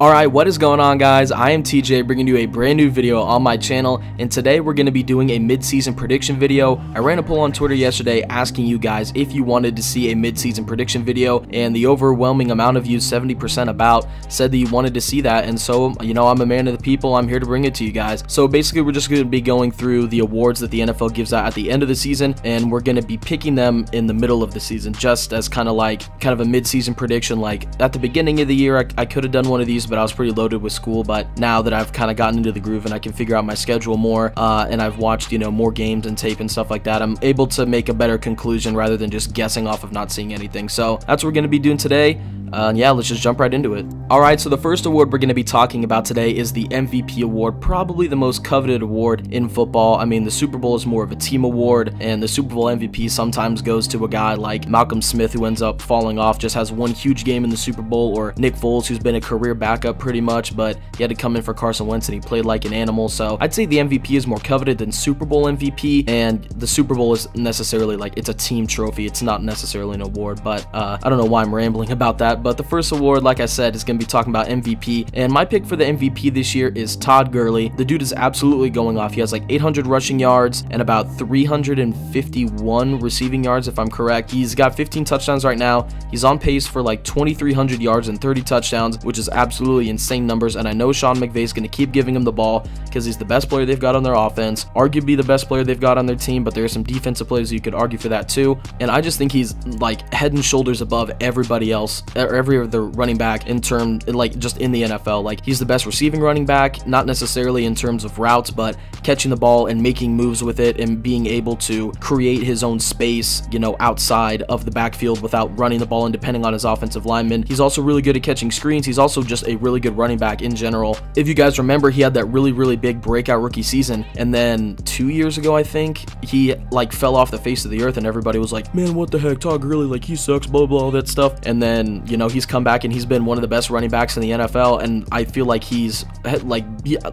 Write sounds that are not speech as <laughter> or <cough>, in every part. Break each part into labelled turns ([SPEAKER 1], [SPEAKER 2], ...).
[SPEAKER 1] Alright, what is going on guys? I am TJ bringing you a brand new video on my channel and today we're going to be doing a mid-season prediction video. I ran a poll on Twitter yesterday asking you guys if you wanted to see a mid-season prediction video and the overwhelming amount of you, 70% about, said that you wanted to see that and so, you know, I'm a man of the people, I'm here to bring it to you guys. So basically we're just going to be going through the awards that the NFL gives out at the end of the season and we're going to be picking them in the middle of the season just as kind of like, kind of a mid-season prediction like at the beginning of the year I, I could have done one of these but I was pretty loaded with school. But now that I've kind of gotten into the groove and I can figure out my schedule more, uh, and I've watched, you know, more games and tape and stuff like that, I'm able to make a better conclusion rather than just guessing off of not seeing anything. So that's what we're going to be doing today. Uh, yeah, let's just jump right into it. Alright, so the first award we're going to be talking about today is the MVP award, probably the most coveted award in football. I mean, the Super Bowl is more of a team award, and the Super Bowl MVP sometimes goes to a guy like Malcolm Smith, who ends up falling off, just has one huge game in the Super Bowl, or Nick Foles, who's been a career backup pretty much, but he had to come in for Carson Wentz and he played like an animal. So I'd say the MVP is more coveted than Super Bowl MVP, and the Super Bowl is necessarily like it's a team trophy. It's not necessarily an award, but uh, I don't know why I'm rambling about that. But the first award, like I said, is going to be talking about MVP. And my pick for the MVP this year is Todd Gurley. The dude is absolutely going off. He has like 800 rushing yards and about 351 receiving yards, if I'm correct. He's got 15 touchdowns right now. He's on pace for like 2,300 yards and 30 touchdowns, which is absolutely insane numbers. And I know Sean McVay is going to keep giving him the ball because he's the best player they've got on their offense, arguably the best player they've got on their team, but there are some defensive players you could argue for that too. And I just think he's like head and shoulders above everybody else, every other running back in term, like just in the NFL. Like he's the best receiving running back, not necessarily in terms of routes, but catching the ball and making moves with it and being able to create his own space, you know, outside of the backfield without running the ball and depending on his offensive lineman. He's also really good at catching screens. He's also just a really good running back in general. If you guys remember, he had that really, really big breakout rookie season. And then two years ago, I think, he like fell off the face of the earth and everybody was like, man, what the heck, Todd Gurley, like he sucks, blah, blah, all that stuff. And then, you know, he's come back and he's been one of the best running backs in the NFL. And I feel like he's like,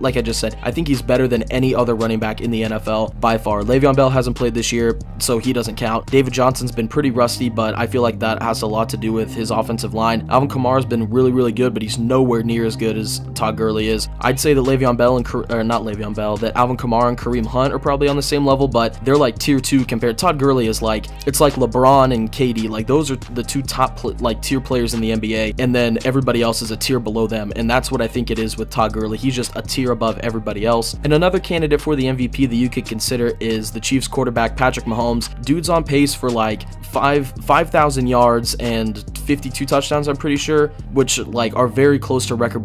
[SPEAKER 1] like I just said, I think he's better than any other running back in the NFL by far. Le'Veon Bell hasn't played this year, so he doesn't count. David Johnson's been pretty rusty, but I feel like that has a lot to do with his offensive line. Alvin Kamara's been really, really good, but he's nowhere near as good as Todd Gurley is. I'd say that Le'Veon Bell and or not Le'Veon Bell, that Alvin Kamara and Kareem Hunt are probably on the same level, but they're like tier two compared. Todd Gurley is like it's like LeBron and KD. Like those are the two top like tier players in the NBA, and then everybody else is a tier below them, and that's what I think it is with Todd Gurley. He's just a tier above everybody else. And another candidate for the MVP that you could consider is the Chiefs quarterback Patrick Mahomes. Dude's on pace for like five 5,000 yards and 52 touchdowns, I'm pretty sure, which like are very close to record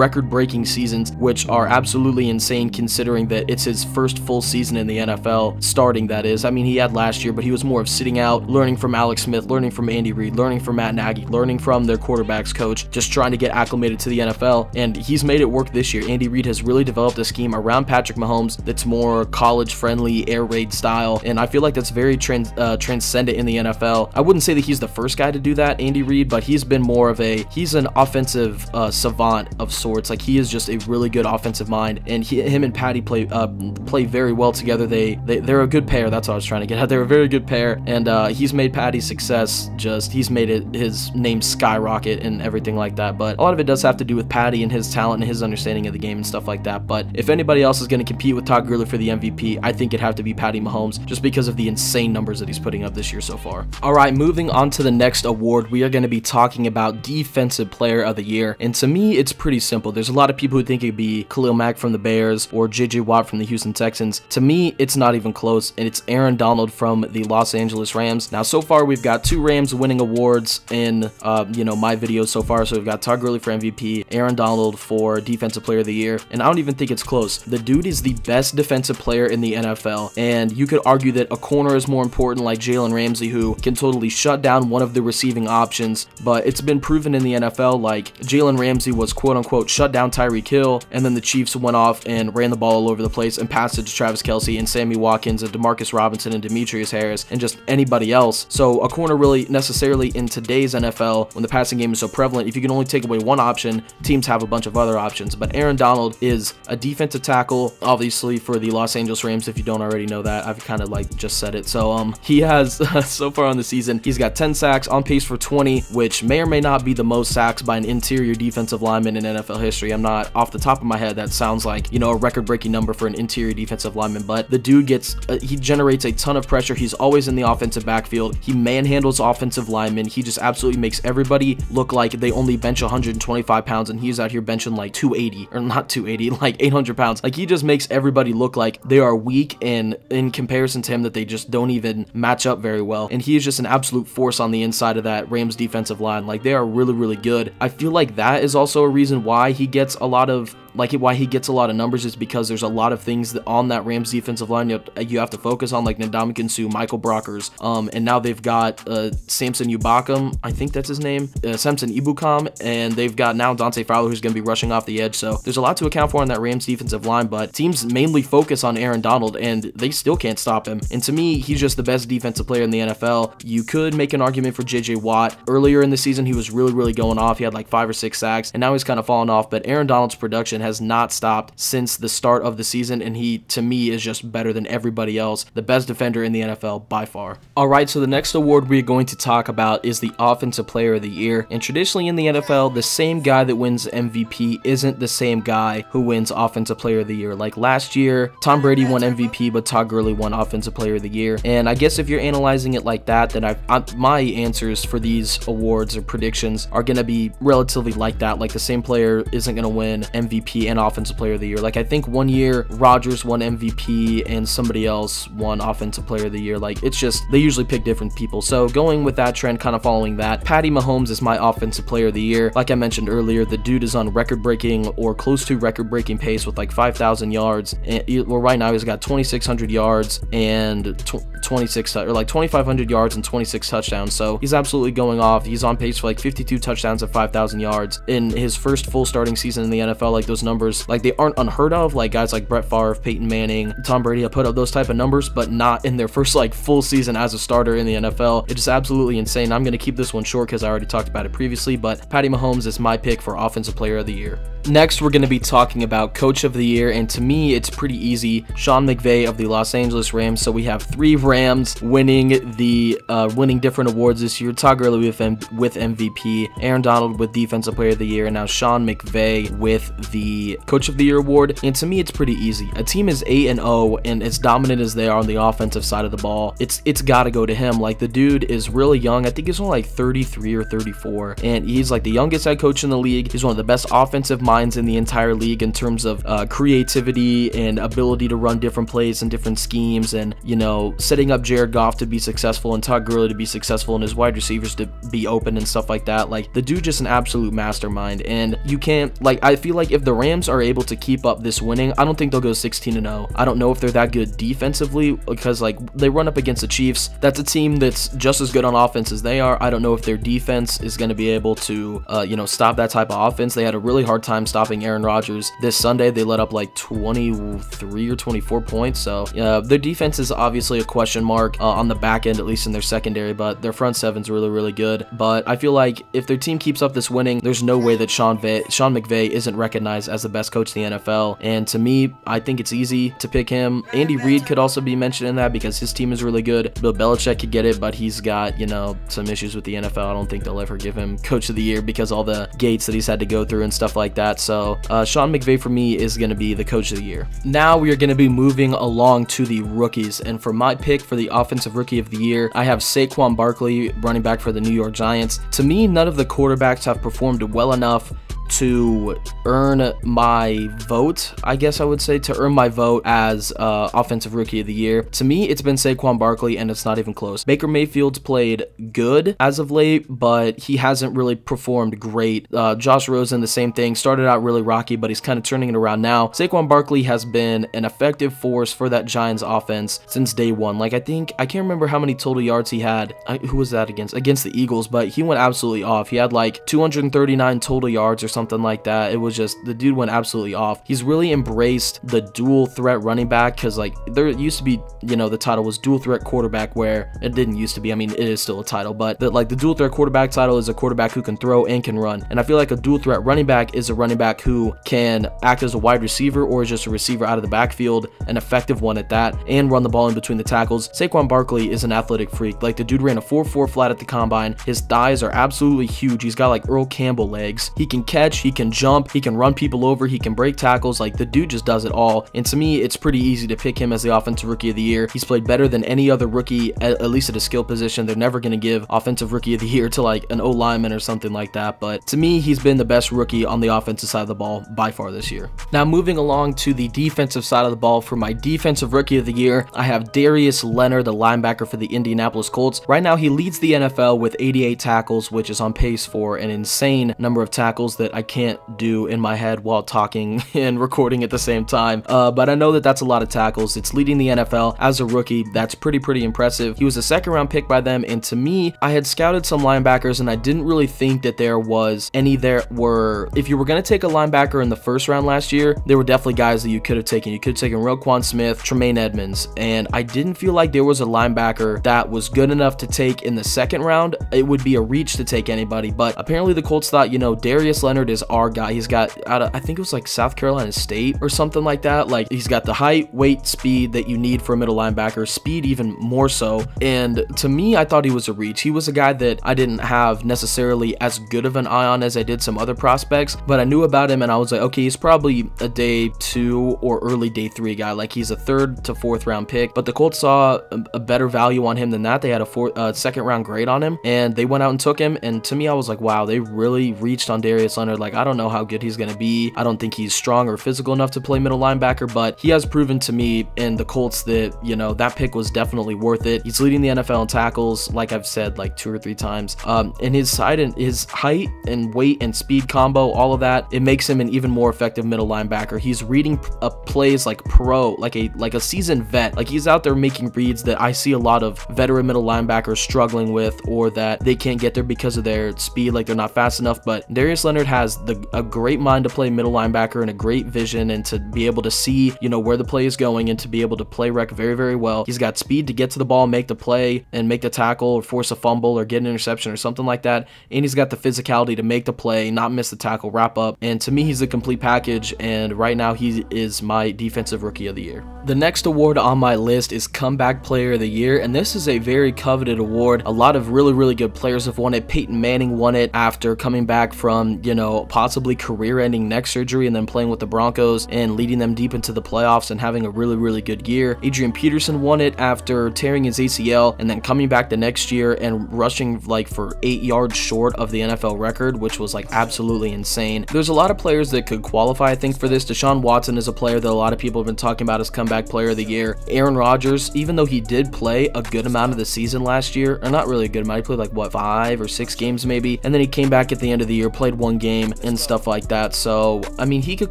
[SPEAKER 1] break record breaking seasons, which are absolutely insane considering that it's his first full season in the NFL, starting that is. I mean, he had last year, but he was more of sitting out, learning from Alex Smith, learning from Andy Reid, learning from Matt Nagy, learning from their quarterbacks coach, just trying to get acclimated to the NFL, and he's made it work this year. Andy Reid has really developed a scheme around Patrick Mahomes that's more college friendly, air raid style, and I feel like that's very trans uh, transcendent in the NFL. I wouldn't say that he's the first guy to do that, Andy Reid, but he's been more of a, he's an offensive uh, savant of sorts. It's like he is just a really good offensive mind, and he, him and Patty play uh, play very well together. They, they they're a good pair. That's what I was trying to get at. They're a very good pair, and uh, he's made Patty's success just he's made it his name skyrocket and everything like that. But a lot of it does have to do with Patty and his talent and his understanding of the game and stuff like that. But if anybody else is going to compete with Todd Gurley for the MVP, I think it'd have to be Patty Mahomes, just because of the insane numbers that he's putting up this year so far. All right, moving on to the next award, we are going to be talking about Defensive Player of the Year, and to me, it's pretty simple. There's a lot of people who think it'd be Khalil Mack from the Bears or JJ Watt from the Houston Texans. To me, it's not even close, and it's Aaron Donald from the Los Angeles Rams. Now, so far, we've got two Rams winning awards in, uh, you know, my videos so far. So we've got Todd Gurley for MVP, Aaron Donald for Defensive Player of the Year, and I don't even think it's close. The dude is the best defensive player in the NFL, and you could argue that a corner is more important, like Jalen Ramsey, who can totally shut down one of the receiving options. But it's been proven in the NFL, like Jalen Ramsey was quote unquote shut down Tyreek Hill, and then the Chiefs went off and ran the ball all over the place and passed it to Travis Kelce and Sammy Watkins and Demarcus Robinson and Demetrius Harris and just anybody else. So a corner really necessarily in today's NFL, when the passing game is so prevalent, if you can only take away one option, teams have a bunch of other options. But Aaron Donald is a defensive tackle, obviously for the Los Angeles Rams. If you don't already know that, I've kind of like just said it. So um, he has <laughs> so far on the season, he's got 10 sacks on pace for 20, which may or may not be the most sacks by an interior defensive lineman in NFL NFL history. I'm not off the top of my head. That sounds like, you know, a record breaking number for an interior defensive lineman, but the dude gets, uh, he generates a ton of pressure. He's always in the offensive backfield. He manhandles offensive linemen. He just absolutely makes everybody look like they only bench 125 pounds and he's out here benching like 280 or not 280, <laughs> like 800 pounds. Like he just makes everybody look like they are weak and in comparison to him that they just don't even match up very well. And he is just an absolute force on the inside of that Rams defensive line. Like they are really, really good. I feel like that is also a reason why he gets a lot of like why he gets a lot of numbers is because there's a lot of things that on that Rams defensive line you have, you have to focus on, like Ndamukong Michael Brockers, um, and now they've got uh, Samson Ubakam, I think that's his name, uh, Samson Ebukam, and they've got now Dante Fowler who's going to be rushing off the edge. So there's a lot to account for on that Rams defensive line, but teams mainly focus on Aaron Donald, and they still can't stop him. And to me, he's just the best defensive player in the NFL. You could make an argument for JJ Watt. Earlier in the season, he was really, really going off. He had like five or six sacks, and now he's kind of fallen off. But Aaron Donald's production has not stopped since the start of the season, and he, to me, is just better than everybody else. The best defender in the NFL by far. All right, so the next award we're going to talk about is the Offensive Player of the Year. And traditionally in the NFL, the same guy that wins MVP isn't the same guy who wins Offensive Player of the Year. Like last year, Tom Brady won MVP, but Todd Gurley won Offensive Player of the Year. And I guess if you're analyzing it like that, then I, I my answers for these awards or predictions are going to be relatively like that. Like the same player isn't going to win MVP and Offensive Player of the Year. Like I think one year Rodgers won MVP and somebody else won Offensive Player of the Year. Like it's just they usually pick different people. So going with that trend, kind of following that, Patty Mahomes is my Offensive Player of the Year. Like I mentioned earlier, the dude is on record-breaking or close to record-breaking pace with like 5,000 yards. And well, right now he's got 2,600 yards and 26 or like 2,500 yards and 26 touchdowns. So he's absolutely going off. He's on pace for like 52 touchdowns at 5,000 yards in his first full starting season in the NFL. Like those numbers, like they aren't unheard of. Like guys like Brett Favre, Peyton Manning, Tom Brady have put up those type of numbers, but not in their first like full season as a starter in the NFL. It is absolutely insane. I'm gonna keep this one short because I already talked about it previously. But Patty Mahomes is my pick for Offensive Player of the Year. Next, we're going to be talking about Coach of the Year, and to me, it's pretty easy. Sean McVay of the Los Angeles Rams. So we have three Rams winning the uh, winning different awards this year. Todd Gurley with M with MVP, Aaron Donald with Defensive Player of the Year, and now Sean McVay with the Coach of the Year award. And to me, it's pretty easy. A team is eight and zero, oh, and as dominant as they are on the offensive side of the ball, it's it's got to go to him. Like the dude is really young. I think he's only like 33 or 34, and he's like the youngest head coach in the league. He's one of the best offensive minds in the entire league in terms of uh, creativity and ability to run different plays and different schemes and, you know, setting up Jared Goff to be successful and Todd Gurley to be successful and his wide receivers to be open and stuff like that. Like, the dude just an absolute mastermind. And you can't, like, I feel like if the Rams are able to keep up this winning, I don't think they'll go 16 0. I don't know if they're that good defensively because, like, they run up against the Chiefs. That's a team that's just as good on offense as they are. I don't know if their defense is going to be able to, uh, you know, stop that type of offense. They had a really hard time stopping Aaron Rodgers. This Sunday, they let up like 23 or 24 points. So uh, their defense is obviously a question mark uh, on the back end, at least in their secondary, but their front seven's really, really good. But I feel like if their team keeps up this winning, there's no way that Sean, Sean McVay isn't recognized as the best coach in the NFL. And to me, I think it's easy to pick him. Andy Reid could also be mentioned in that because his team is really good. Bill Belichick could get it, but he's got, you know, some issues with the NFL. I don't think they'll ever give him coach of the year because all the gates that he's had to go through and stuff like that. So uh, Sean McVay for me is going to be the coach of the year. Now we are going to be moving along to the rookies, and for my pick for the offensive rookie of the year, I have Saquon Barkley, running back for the New York Giants. To me, none of the quarterbacks have performed well enough to earn my vote, I guess I would say, to earn my vote as uh, Offensive Rookie of the Year. To me, it's been Saquon Barkley, and it's not even close. Baker Mayfield's played good as of late, but he hasn't really performed great. Uh, Josh Rosen, the same thing, started out really rocky, but he's kind of turning it around now. Saquon Barkley has been an effective force for that Giants offense since day one. Like, I think, I can't remember how many total yards he had. I, who was that against? Against the Eagles, but he went absolutely off. He had like 239 total yards or something something like that. It was just the dude went absolutely off. He's really embraced the dual threat running back because like there used to be, you know, the title was dual threat quarterback where it didn't used to be. I mean, it is still a title, but the, like the dual threat quarterback title is a quarterback who can throw and can run. And I feel like a dual threat running back is a running back who can act as a wide receiver or just a receiver out of the backfield, an effective one at that, and run the ball in between the tackles. Saquon Barkley is an athletic freak. Like the dude ran a 4-4 flat at the combine. His thighs are absolutely huge. He's got like Earl Campbell legs. He can catch catch, he can jump, he can run people over, he can break tackles. Like the dude just does it all. And to me, it's pretty easy to pick him as the offensive rookie of the year. He's played better than any other rookie, at, at least at a skill position. They're never going to give offensive rookie of the year to like an O lineman or something like that. But to me, he's been the best rookie on the offensive side of the ball by far this year. Now, moving along to the defensive side of the ball for my defensive rookie of the year, I have Darius Leonard, the linebacker for the Indianapolis Colts. Right now, he leads the NFL with 88 tackles, which is on pace for an insane number of tackles that I can't do in my head while talking <laughs> and recording at the same time. Uh, but I know that that's a lot of tackles. It's leading the NFL as a rookie. That's pretty, pretty impressive. He was a second round pick by them. And to me, I had scouted some linebackers and I didn't really think that there was any there were, if you were going to take a linebacker in the first round last year, there were definitely guys that you could have taken. You could have taken Roquan Smith, Tremaine Edmunds. and I didn't feel like there was a linebacker that was good enough to take in the second round. It would be a reach to take anybody, but apparently the Colts thought, you know, Darius Leonard is our guy. He's got out of, I think it was like South Carolina State or something like that. Like he's got the height, weight, speed that you need for a middle linebacker, speed even more so. And to me, I thought he was a reach. He was a guy that I didn't have necessarily as good of an eye on as I did some other prospects, but I knew about him and I was like, okay, he's probably a day two or early day three guy. Like he's a third to fourth round pick, but the Colts saw a, a better value on him than that. They had a four, uh, second round grade on him and they went out and took him. And to me, I was like, wow, they really reached on Darius Leonard. Like, I don't know how good he's going to be. I don't think he's strong or physical enough to play middle linebacker, but he has proven to me in the Colts that, you know, that pick was definitely worth it. He's leading the NFL in tackles, like I've said like two or three times. Um, and his side and his height and weight and speed combo, all of that, it makes him an even more effective middle linebacker. He's reading uh, plays like pro, like a like a seasoned vet. Like he's out there making reads that I see a lot of veteran middle linebackers struggling with, or that they can't get there because of their speed, like they're not fast enough. But Darius Leonard has the a great mind to play middle linebacker and a great vision and to be able to see, you know, where the play is going and to be able to play rec very, very well. He's got speed to get to the ball, make the play, and make the tackle or force a fumble or get an interception or something like that. And he's got the physicality to make the play, not miss the tackle, wrap up. And to me, he's a complete package. And right now, he is my defensive rookie of the year. The next award on my list is Comeback Player of the Year, and this is a very coveted award. A lot of really, really good players have won it. Peyton Manning won it after coming back from, you know, possibly career-ending neck surgery and then playing with the Broncos and leading them deep into the playoffs and having a really, really good year. Adrian Peterson won it after tearing his ACL and then coming back the next year and rushing like for eight yards short of the NFL record, which was like absolutely insane. There's a lot of players that could qualify, I think, for this. Deshaun Watson is a player that a lot of people have been talking about as comeback player of the year. Aaron Rodgers, even though he did play a good amount of the season last year, or not really a good amount, he played like what, five or six games maybe, and then he came back at the end of the year, played one game and stuff like that. So, I mean, he could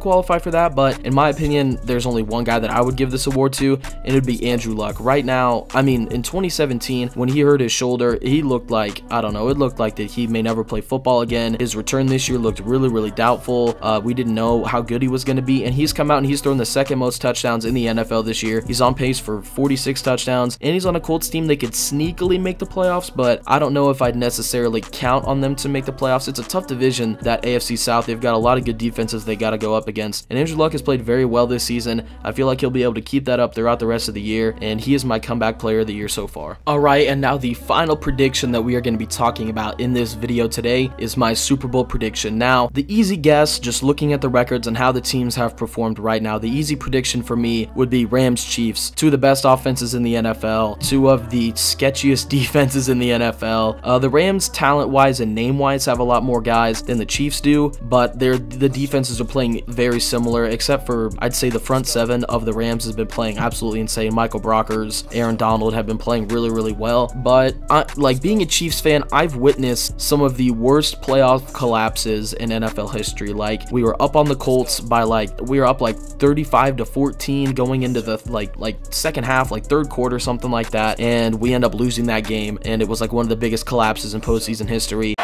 [SPEAKER 1] qualify for that, but in my opinion, there's only one guy that I would give this award to, and it'd be Andrew Luck. Right now, I mean, in 2017, when he hurt his shoulder, he looked like, I don't know, it looked like that he may never play football again. His return this year looked really, really doubtful. Uh, we didn't know how good he was going to be, and he's come out and he's thrown the second most touchdowns in the NFL this year. He's on pace for 46 touchdowns, and he's on a Colts team that could sneakily make the playoffs, but I don't know if I'd necessarily count on them to make the playoffs. It's a tough division, that AFC South. They've got a lot of good defenses they got to go up against, and Andrew Luck has played very well this season. I feel like he'll be able to keep that up throughout the rest of the year, and he is my comeback player of the year so far. Alright, and now the final prediction that we are going to be talking about in this video today is my Super Bowl prediction. Now, the easy guess, just looking at the records and how the teams have performed right now, the easy prediction for me would be Rams Chiefs, two of the best offenses in the NFL, two of the sketchiest <laughs> defenses in the NFL. Uh, the Rams, talent-wise and name-wise, have a lot more guys than the Chiefs do, but they're, the defenses are playing very similar, except for, I'd say, the front seven of the Rams has been playing absolutely insane. Michael Brockers, Aaron Donald have been playing really, really well, but I, like being a Chiefs fan, I've witnessed some of the worst playoff collapses in NFL history. Like, we were up on the Colts by like, we were up like 35 to 14 going into the like, like second half, like third quarter, something like that, and we end up losing that game, and it was like one of the biggest collapses in postseason history.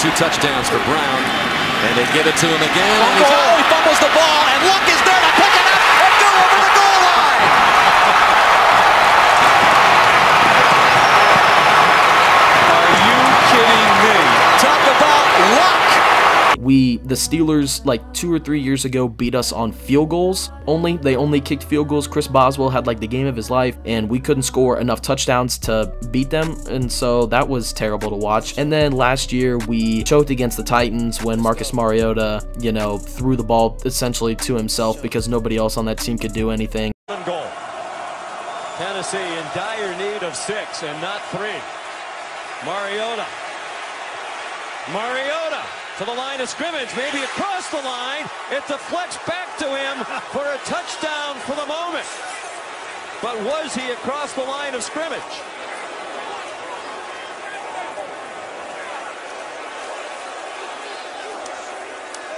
[SPEAKER 2] Two touchdowns for Brown, and they give it to him again, and he's, oh, he fumbles the ball, and Luck is there to pick it up and go over the goal line.
[SPEAKER 3] Are you kidding me?
[SPEAKER 2] Talk about luck.
[SPEAKER 1] We the Steelers like two or three years ago beat us on field goals only. They only kicked field goals. Chris Boswell had like the game of his life, and we couldn't score enough touchdowns to beat them, and so that was terrible to watch. And then last year we choked against the Titans when Marcus Mariota, you know, threw the ball essentially to himself because nobody else on that team could do anything.
[SPEAKER 3] Goal. Tennessee in dire need of six and not three. Mariota. Mariota to the line of scrimmage, maybe across the line. It deflects back to him for a touchdown for the moment. But was he across the line of scrimmage?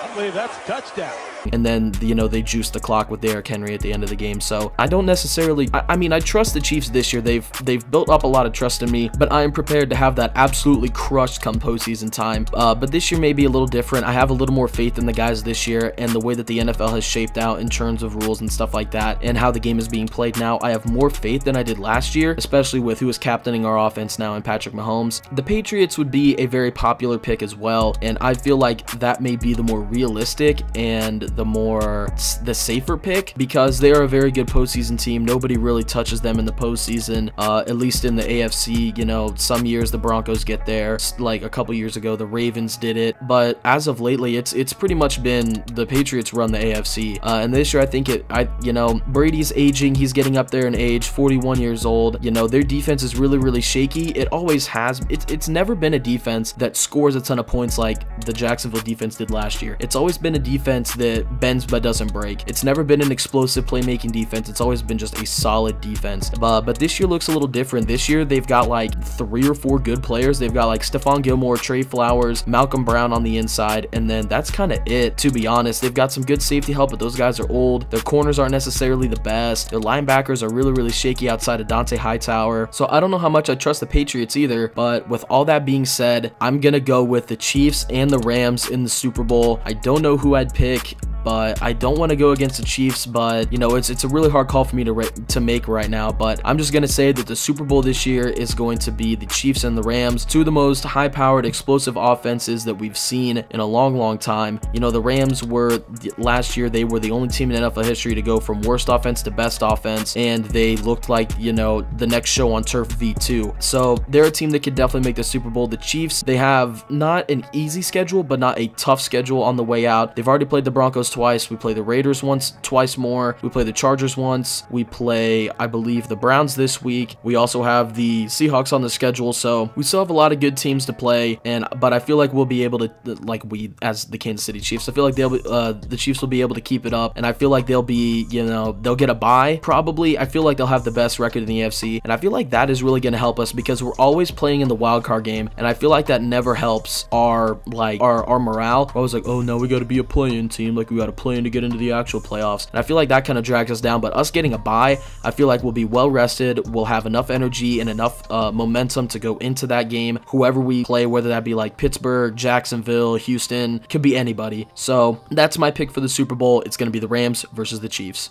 [SPEAKER 4] I believe that's a touchdown.
[SPEAKER 1] And then, you know, they juiced the clock with Derrick Henry at the end of the game. So I don't necessarily, I, I, mean, I trust the Chiefs this year. They've they've built up a lot of trust in me, but I am prepared to have that absolutely crushed come postseason time. Uh, but this year may be a little different. I have a little more faith in the guys this year and the way that the NFL has shaped out in terms of rules and stuff like that and how the game is being played now. I have more faith than I did last year, especially with who is captaining our offense now in Patrick Mahomes. The Patriots would be a very popular pick as well, and I feel like that may be the more realistic and the more the safer pick because they are a very good postseason team. Nobody really touches them in the postseason, uh, at least in the AFC. You know, some years the Broncos get there, like a couple years ago the Ravens did it, but as of lately, it's it's pretty much been the Patriots run the AFC. Uh, and this year, I think it, I you know, Brady's aging, he's getting up there in age, 41 years old. You know, their defense is really really shaky. It always has. It's it's never been a defense that scores a ton of points like the Jacksonville defense did last year. It's always been a defense that bends but doesn't break. It's never been an explosive playmaking defense. It's always been just a solid defense. But, but this year looks a little different. This year they've got like three or four good players. They've got like Stephon Gilmore, Trey Flowers, Malcolm Brown on the inside, and then that's kind of it, to be honest. They've got some good safety help, but those guys are old. Their corners aren't necessarily the best. Their linebackers are really, really shaky outside of Dont'a Hightower. So I don't know how much I trust the Patriots either, but with all that being said, I'm going to go with the Chiefs and the Rams in the Super Bowl. I don't know who I'd pick but I don't want to go against the Chiefs, but you know, it's it's a really hard call for me to to make right now, but I'm just going to say that the Super Bowl this year is going to be the Chiefs and the Rams, two of the most high-powered explosive offenses that we've seen in a long long time. You know, the Rams were last year they were the only team in NFL history to go from worst offense to best offense and they looked like, you know, the next show on turf V2. So, they're a team that could definitely make the Super Bowl. The Chiefs, they have not an easy schedule, but not a tough schedule on the way out. They've already played the Broncos twice. We play the Raiders once, twice more. We play the Chargers once. We play, I believe, the Browns this week. We also have the Seahawks on the schedule, so we still have a lot of good teams to play. And but I feel like we'll be able to, like we as the Kansas City Chiefs, I feel like they'll be, uh, the Chiefs will be able to keep it up, and I feel like they'll be, you know, they'll get a bye probably. I feel like they'll have the best record in the AFC, and I feel like that is really going to help us because we're always playing in the wild card game, and I feel like that never helps our like our our morale. I was like, oh no, we got to be a playing team, like we got to play in to get into the actual playoffs. And I feel like that kind of drags us down. But us getting a bye, I feel like we'll be well rested. We'll have enough energy and enough uh, momentum to go into that game. Whoever we play, whether that be like Pittsburgh, Jacksonville, Houston, could be anybody. So that's my pick for the Super Bowl. It's going to be the Rams versus the Chiefs.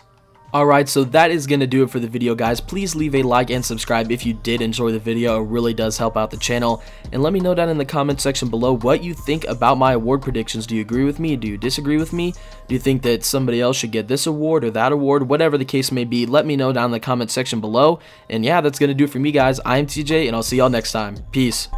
[SPEAKER 1] Alright, so that is going to do it for the video, guys. Please leave a like and subscribe if you did enjoy the video. It really does help out the channel. And let me know down in the comment section below what you think about my award predictions. Do you agree with me? Do you disagree with me? Do you think that somebody else should get this award or that award? Whatever the case may be, let me know down in the comment section below. And yeah, that's going to do it for me, guys. I'm TJ, and I'll see y'all next time. Peace.